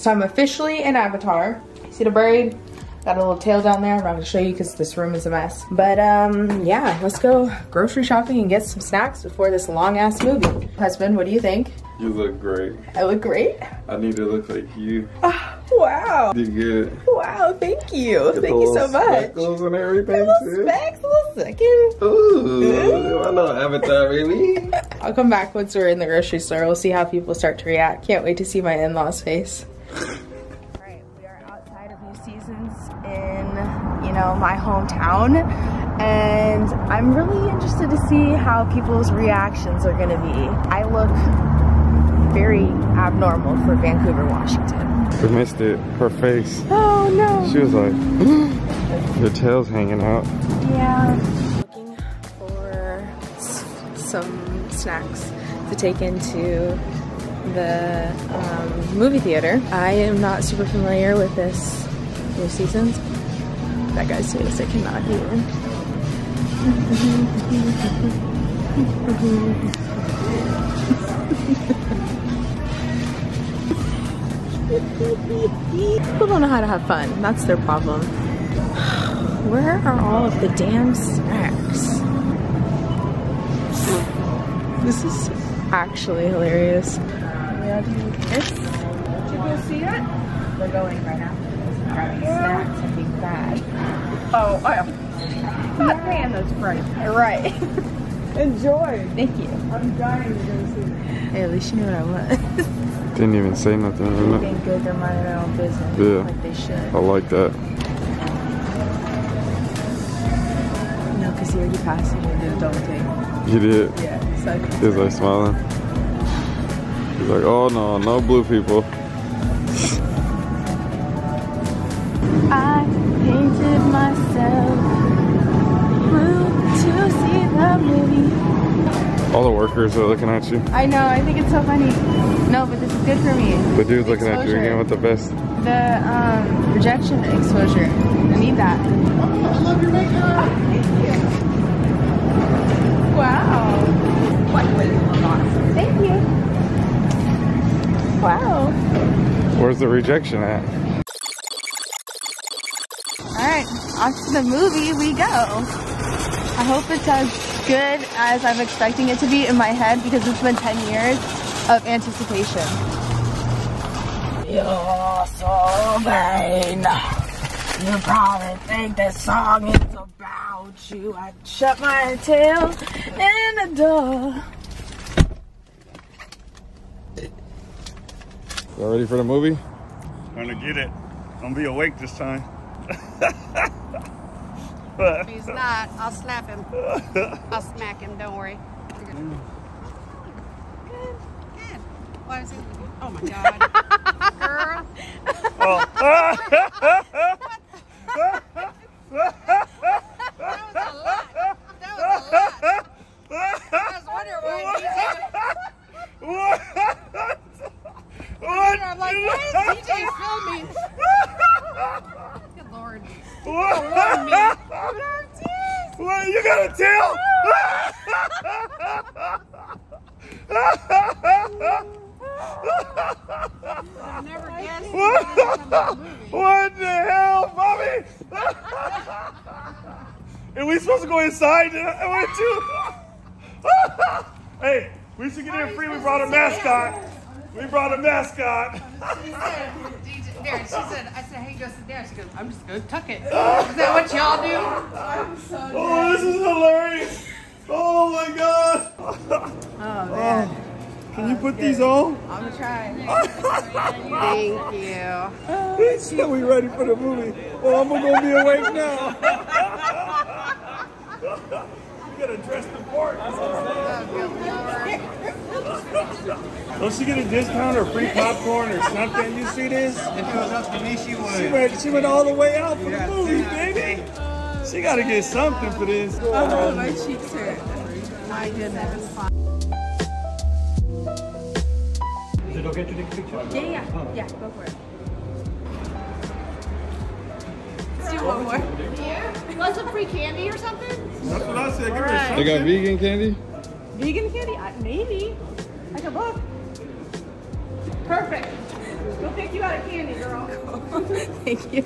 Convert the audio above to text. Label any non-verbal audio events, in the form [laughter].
So I'm officially in Avatar. See the braid? Got a little tail down there. I'm not gonna show you because this room is a mess. But um, yeah, let's go grocery shopping and get some snacks before this long ass movie. Husband, what do you think? You look great. I look great? I need to look like you. Oh, wow. You good. Wow, thank you. Thank you so much. Speckles and everything. Little specs, a little second. Ooh, I know Avatar, baby. [laughs] I'll come back once we're in the grocery store. We'll see how people start to react. Can't wait to see my in-laws face. In, you know, my hometown. And I'm really interested to see how people's reactions are gonna be. I look very abnormal for Vancouver, Washington. We missed it. Her face. Oh no! She was like, [gasps] your tail's hanging out. Yeah. Looking for some snacks to take into the um, movie theater. I am not super familiar with this New Seasons. That guy's serious, I cannot hear. People don't know how to have fun. That's their problem. Where are all of the damn snacks? This is actually hilarious. You see it? We're going right after this. Grabbing snacks and being bad. Oh, I am not paying those prices. Right. [laughs] Enjoy. Thank you. I'm dying to go see it. Hey, at least you knew what I was. [laughs] Didn't even say nothing. didn't it? Good, they're minding their own business. Yeah. Like they should. I like that. No, because he already passed me and did a double take. You did. Yeah, so I He was like smiling. He's like, oh no, no blue people. I painted myself blue to see the movie. All the workers are looking at you. I know, I think it's so funny. No, but this is good for me. The dude's looking at you again with the best. The um, rejection exposure. I need that. Oh, I love your makeup. Thank you. Wow. What? Wait, hold. Thank you. Wow. Where's the rejection at? All right, off to the movie we go. I hope it's as good as I'm expecting it to be in my head because it's been 10 years of anticipation. You're so vain. You probably think this song is about you. I shut my tail in the door. Y'all ready for the movie? Trying to get it. I'm gonna be awake this time. If he's not, I'll slap him. I'll smack him, don't worry. Good. Good. Why is it? Oh my God. Girl. Oh. That was a lot. That was a lot. I was wondering why DJ. what? I'm like, why is DJ filming? What? What? You got a tail? To movie. what the hell, Bobby? and we supposed to go inside? I went too. hey, we should get in free. We brought a mascot. We brought a mascot. She said, DJ, there, she said, I said, hey, go sit there. She goes, I'm just going to tuck it. [laughs] Is that what y'all do? Oh, this is hilarious. Oh my god. Oh, oh. man, Can you oh, put these on? I'm gonna try. [laughs] Thank you. He said we ready for the movie. Well, I'm gonna be awake now. [laughs] you gotta dress the part. Oh, Don't she get a discount or free popcorn or something? You see this? If it was up to me, she would. She went, she went all the way out for Yeah. the movie, baby. She gotta get something for this. Oh, my cheeks hurt. My goodness. Is it okay to take a picture? Yeah, yeah, yeah, go for it. Let's do one more. Want some free candy or something? That's what I said. Give her They got vegan candy? Vegan candy? I- Maybe. I could look. Perfect. We'll pick you out a candy, girl. [laughs] Thank you.